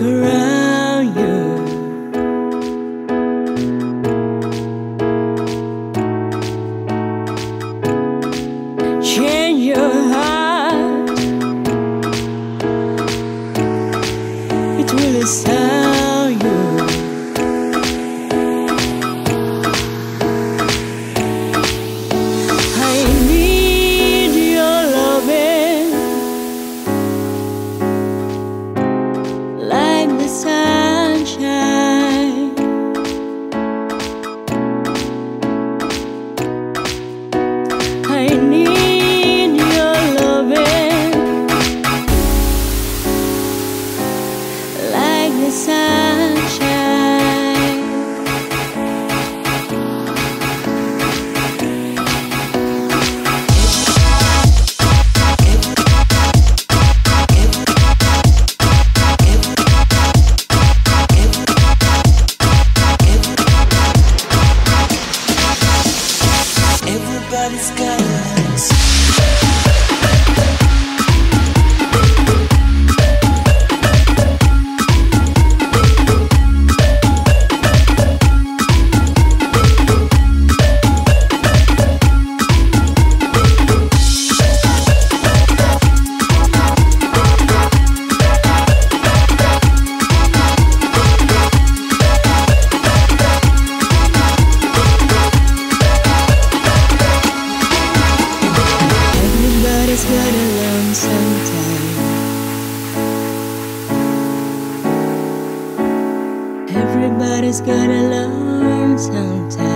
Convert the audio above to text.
look around. Got a gotta learn sometimes.